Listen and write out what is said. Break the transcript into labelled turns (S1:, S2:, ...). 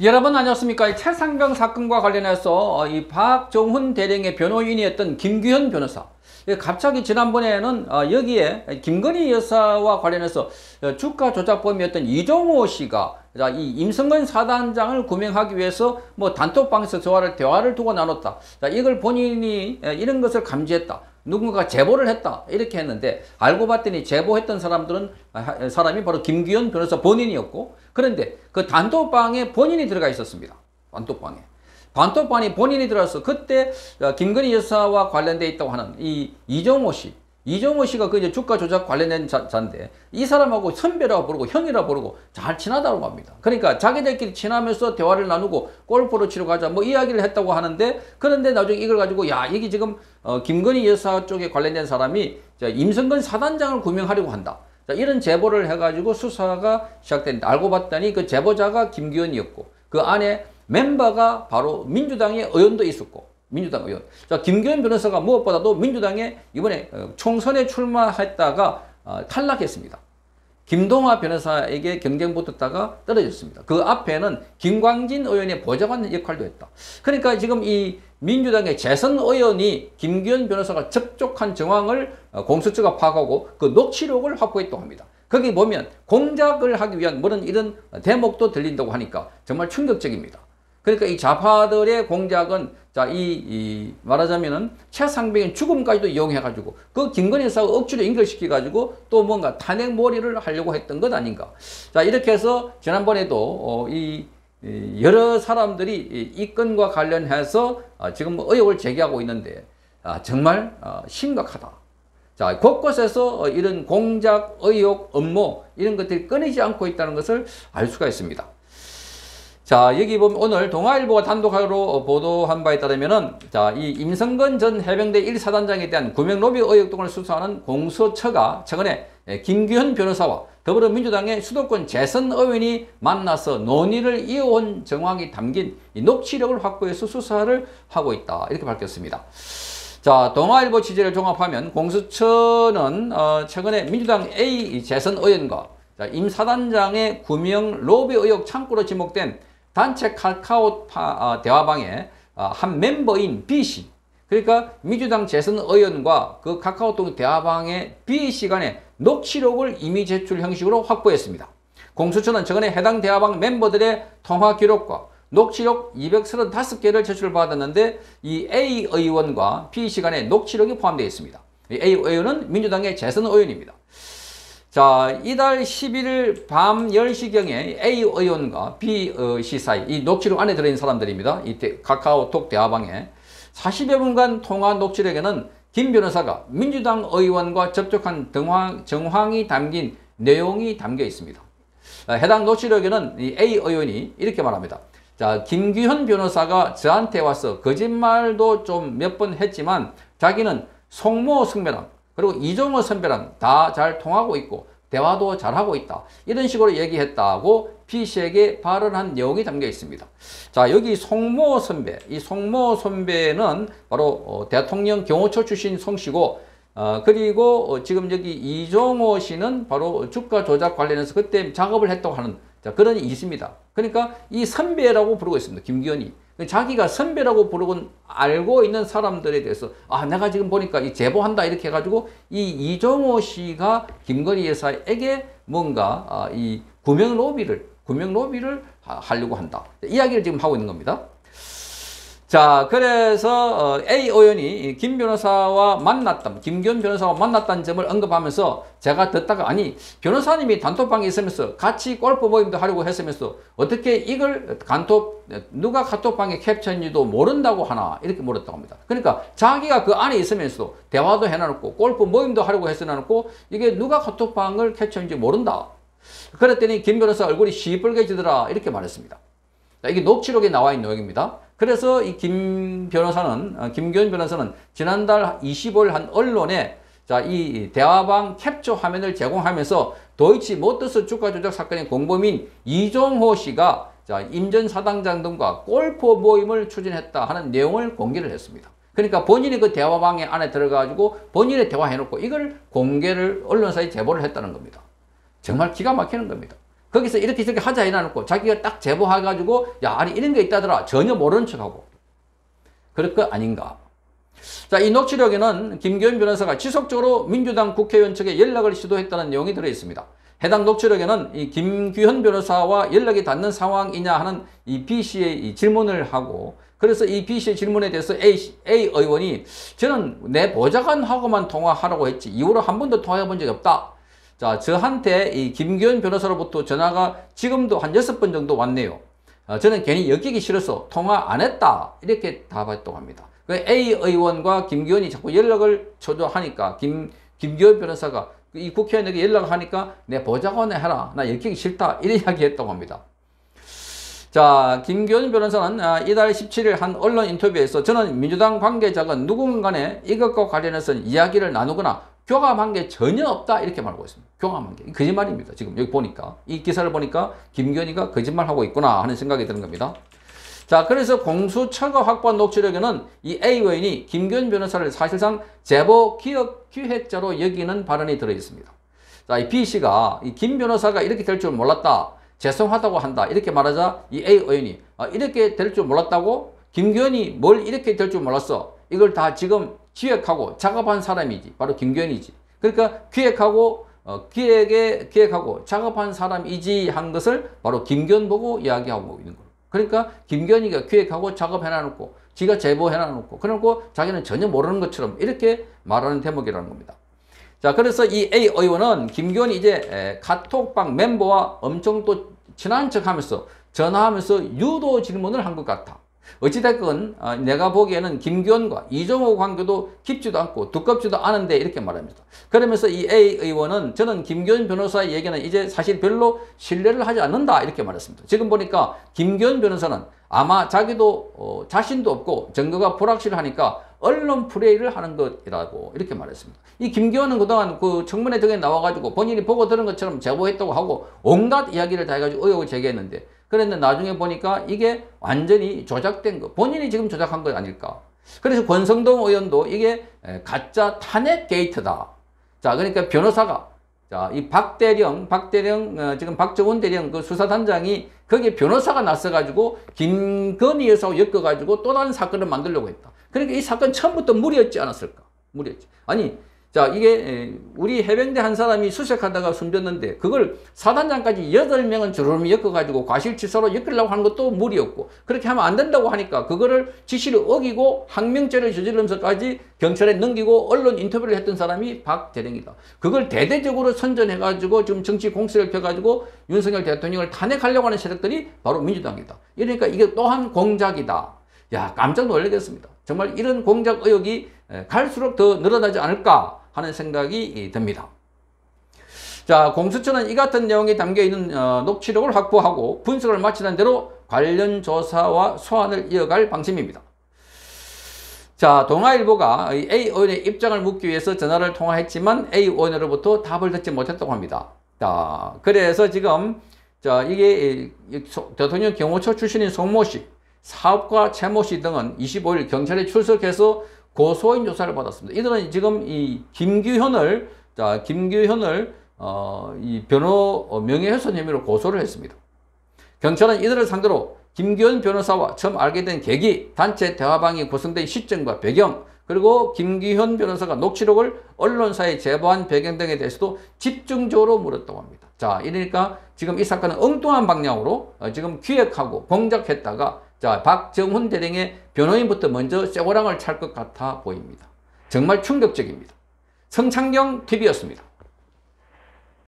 S1: 여러분 안녕하십니까? 이 최상병 사건과 관련해서 어, 이 박정훈 대령의 변호인이었던 김규현 변호사. 예, 갑자기 지난번에는 어, 여기에 김건희 여사와 관련해서 어, 주가 조작범이었던 이종호 씨가 자, 이 임성근 사단장을 구명하기 위해서 뭐 단톡방에서 대화를, 대화를 두고 나눴다. 자, 이걸 본인이 예, 이런 것을 감지했다. 누군가가 제보를 했다 이렇게 했는데 알고 봤더니 제보했던 사람들은 아, 사람이 바로 김규현 변호사 본인이었고 그런데 그 단톡방에 본인이 들어가 있었습니다. 단톡방에. 단톡방에 본인이 들어서 그때 어, 김건희 여사와 관련돼 있다고 하는 이 이정호 씨 이정호 씨가 그 이제 주가 조작 관련된 자, 자인데 이 사람하고 선배라고 부르고 형이라고 부르고 잘 친하다고 합니다. 그러니까 자기들끼리 친하면서 대화를 나누고 골프로 치러 가자 뭐 이야기를 했다고 하는데 그런데 나중에 이걸 가지고 야 이게 지금 어, 김건희 여사 쪽에 관련된 사람이 임성근 사단장을 구명하려고 한다. 자, 이런 제보를 해가지고 수사가 시작됐는데 알고 봤더니 그 제보자가 김기현이었고 그 안에 멤버가 바로 민주당의 의원도 있었고 민주당 의원. 자, 김기현 변호사가 무엇보다도 민주당에 이번에 어, 총선에 출마했다가 어, 탈락했습니다. 김동화 변호사에게 경쟁 붙었다가 떨어졌습니다. 그 앞에는 김광진 의원의 보좌관 역할도 했다. 그러니까 지금 이 민주당의 재선 의원이 김기현 변호사가 접촉한 정황을 어, 공수처가 파악하고 그 녹취록을 확보했다고 합니다. 거기 보면 공작을 하기 위한 뭐는 이런 대목도 들린다고 하니까 정말 충격적입니다. 그러니까 이 좌파들의 공작은 자, 이, 이 말하자면은 최상병의 죽음까지도 이용해가지고 그 김건희 여사가 억지로 연결시켜가지고 또 뭔가 탄핵 몰이를 하려고 했던 것 아닌가. 자, 이렇게 해서 지난번에도 어, 이, 이 여러 사람들이 이 건과 관련해서 어, 지금 의혹을 제기하고 있는데 아, 정말 어, 심각하다. 자, 곳곳에서 어, 이런 공작, 의혹, 업무 이런 것들이 끊이지 않고 있다는 것을 알 수가 있습니다. 자, 여기 보면 오늘 동아일보가 단독으로 보도한 바에 따르면은 자, 이 임성근 전 해병대 1사단장에 대한 구명 로비 의혹 등을 수사하는 공수처가 최근에 김규현 변호사와 더불어민주당의 수도권 재선 의원이 만나서 논의를 이어온 정황이 담긴 이 녹취록을 확보해서 수사를 하고 있다. 이렇게 밝혔습니다. 자, 동아일보 취재를 종합하면 공수처는 어, 최근에 민주당 A 재선 의원과 자, 임 사단장의 구명 로비 의혹 창구로 지목된 단체 카카오 어, 대화방에 어, 한 멤버인 B씨 그러니까 민주당 재선 의원과 그 카카오톡 대화방의 B씨 간의 녹취록을 이미 제출 형식으로 확보했습니다. 공수처는 최근에 해당 대화방 멤버들의 통화 기록과 녹취록 235개를 제출받았는데 이 A 의원과 B씨 간의 녹취록이 포함되어 있습니다. A 의원은 민주당의 재선 의원입니다. 자, 이달 11일 밤 10시경에 A 의원과 B 씨 사이, 이 녹취록 안에 들어있는 사람들입니다. 이 카카오톡 대화방에 40여 분간 통화 녹취록에는 김 변호사가 민주당 의원과 접촉한 정황, 정황이 담긴 내용이 담겨 있습니다. 아, 해당 녹취록에는 이 A 의원이 이렇게 말합니다. 자, 김규현 변호사가 저한테 와서 거짓말도 좀 몇 번 했지만 자기는 송모 승배랑 그리고 이종호 선배랑 다 잘 통하고 있고 대화도 잘하고 있다. 이런 식으로 얘기했다고 B씨에게 발언한 내용이 담겨 있습니다. 자, 여기 송모 선배, 이 송모 선배는 바로 어, 대통령 경호처 출신 성씨고, 어, 그리고 어, 지금 여기 이종호 씨는 바로 주가 조작 관련해서 그때 작업을 했다고 하는 자, 그런 일이 있습니다. 그러니까 이 선배라고 부르고 있습니다. 김기현이. 자기가 선배라고 부르고 알고 있는 사람들에 대해서 아 내가 지금 보니까 이 제보한다 이렇게 해가지고 이 이종호 씨가 김건희 여사에게 뭔가 아, 이 구명 로비를 구명 로비를 하려고 한다 이야기를 지금 하고 있는 겁니다. 자, 그래서 어, A 의원이 김 변호사와 만났던 김기현 변호사와 만났다는 점을 언급하면서 제가 듣다가 아니 변호사님이 단톡방에 있으면서 같이 골프 모임도 하려고 했으면서 어떻게 이걸 단톡 누가 카톡방에 캡처했는지도 모른다고 하나 이렇게 물었다고 합니다. 그러니까 자기가 그 안에 있으면서 대화도 해놔놓고 골프 모임도 하려고 했어놓고 이게 누가 카톡방을 캡처했는지 모른다. 그랬더니 김 변호사 얼굴이 시뻘개지더라 이렇게 말했습니다. 이게 녹취록에 나와 있는 내용입니다. 그래서 이 김 변호사는, 어, 김기현 변호사는 지난달 25일 한 언론에 자, 이 대화방 캡처 화면을 제공하면서 도이치 모터스 주가 조작 사건의 공범인 이종호 씨가 자, 임전 사당장 등과 골프 모임을 추진했다 하는 내용을 공개를 했습니다. 그러니까 본인이 그 대화방에 안에 들어가지고 본인의 대화해놓고 이걸 공개를 언론사에 제보를 했다는 겁니다. 정말 기가 막히는 겁니다. 거기서 이렇게 저렇게 하자 해놔놓고 자기가 딱 제보해가지고 야 아니 이런 게 있다더라 전혀 모르는 척하고 그럴 거 아닌가. 자, 이 녹취록에는 김기현 변호사가 지속적으로 민주당 국회의원 측에 연락을 시도했다는 내용이 들어 있습니다. 해당 녹취록에는 이 김규현 변호사와 연락이 닿는 상황이냐 하는 이 B 씨의 이 질문을 하고 그래서 이 B 씨의 질문에 대해서 A, A 의원이 저는 내 보좌관하고만 통화하라고 했지 이후로 한 번도 통화해 본 적이 없다. 자, 저한테 이 김규현 변호사로부터 전화가 지금도 한 여섯 번 정도 왔네요. 어, 저는 괜히 엮이기 싫어서 통화 안 했다. 이렇게 답했다고 합니다. 그 A 의원과 김기현이 자꾸 연락을 초조하니까 김, 김기현 변호사가 이 국회의원에게 연락을 하니까 내 보좌관에 해라. 나 엮이기 싫다. 이런 이야기 했다고 합니다. 자, 김기현 변호사는 아, 이달 17일 한 언론 인터뷰에서 저는 민주당 관계자가 누군 간에 이것과 관련해서 이야기를 나누거나 교감한 게 전혀 없다 이렇게 말하고 있습니다. 교감한 게 거짓말입니다. 지금 여기 보니까 이 기사를 보니까 김기현이가 거짓말하고 있구나 하는 생각이 드는 겁니다. 자, 그래서 공수처가 확보한 녹취록에는 이 A 의원이 김기현 변호사를 사실상 제보 기억 기획자로 여기는 발언이 들어 있습니다. 자, 이 B 씨가 이 김 변호사가 이렇게 될 줄 몰랐다. 죄송하다고 한다. 이렇게 말하자 이 A 의원이 아, 이렇게 될 줄 몰랐다고 김기현이 뭘 이렇게 될 줄 몰랐어. 이걸 다 지금 기획하고 작업한 사람이지. 바로 김기현이지. 그러니까 기획하고 어, 기획에 기획하고 작업한 사람이지 한 것을 바로 김기현 보고 이야기하고 있는 거예요. 그러니까 김기현이가 기획하고 작업해놔놓고 지가 제보해놔놓고 그래놓고 자기는 전혀 모르는 것처럼 이렇게 말하는 대목이라는 겁니다. 자, 그래서 이 A 의원은 김기현이 이제 카톡방 멤버와 엄청 또 친한 척 하면서 전화하면서 유도 질문을 한 것 같아. 어찌됐건 어, 내가 보기에는 김기현과 이정호 관계도 깊지도 않고 두껍지도 않은데 이렇게 말합니다. 그러면서 이 A 의원은 저는 김기현 변호사의 얘기는 이제 사실 별로 신뢰를 하지 않는다 이렇게 말했습니다. 지금 보니까 김기현 변호사는 아마 자기도 어, 자신도 없고 증거가 불확실하니까 언론 플레이를 하는 것이라고 이렇게 말했습니다. 이 김기현은 그동안 그 청문회 등에 나와가지고 본인이 보고 들은 것처럼 제보했다고 하고 온갖 이야기를 다 해가지고 의혹을 제기했는데 그랬는데 나중에 보니까 이게 완전히 조작된 거. 본인이 지금 조작한 거 아닐까. 그래서 권성동 의원도 이게 가짜 탄핵 게이트다. 자, 그러니까 변호사가 자, 이 박대령, 박대령, 어, 지금 박정훈 대령 그 수사단장이 거기에 변호사가 나서가지고 김건희 여사하고 엮어가지고 또 다른 사건을 만들려고 했다. 그러니까 이 사건 처음부터 무리였지 않았을까? 무리였지. 아니, 자, 이게 우리 해병대 한 사람이 수색하다가 숨졌는데 그걸 사단장까지 여덟 명은 주름이 엮어가지고 과실치사로 엮으려고 하는 것도 무리였고 그렇게 하면 안 된다고 하니까 그거를 지시를 어기고 항명죄를 저지르면서까지 경찰에 넘기고 언론 인터뷰를 했던 사람이 박대령이다. 그걸 대대적으로 선전해가지고 지금 정치 공세를 펴가지고 윤석열 대통령을 탄핵하려고 하는 세력들이 바로 민주당이다. 이러니까 이게 또한 공작이다. 야, 깜짝 놀라겠습니다. 정말 이런 공작 의혹이 갈수록 더 늘어나지 않을까 하는 생각이 듭니다. 자, 공수처는 이 같은 내용이 담겨 있는 어, 녹취록을 확보하고 분석을 마치는 대로 관련 조사와 소환을 이어갈 방침입니다. 자, 동아일보가 A 의원의 입장을 묻기 위해서 전화를 통화했지만 A 의원으로부터 답을 듣지 못했다고 합니다. 자, 그래서 지금 자, 이게 대통령 경호처 출신인 송모 씨, 사업가 최모 씨 등은 25일 경찰에 출석해서 고소인 조사를 받았습니다. 이들은 지금 이 김규현을 자 김규현을 어, 이 변호 어, 명예훼손 혐의로 고소를 했습니다. 경찰은 이들을 상대로 김규현 변호사와 처음 알게 된 계기, 단체 대화방이 구성된 시점과 배경, 그리고 김기현 변호사가 녹취록을 언론사에 제보한 배경 등에 대해서도 집중적으로 물었다고 합니다. 자, 이러니까 지금 이 사건은 엉뚱한 방향으로 어, 지금 기획하고 공작했다가 자, 박정훈 대령의 변호인부터 먼저 쇠고랑을 찰 것 같아 보입니다. 정말 충격적입니다. 성창경 TV였습니다.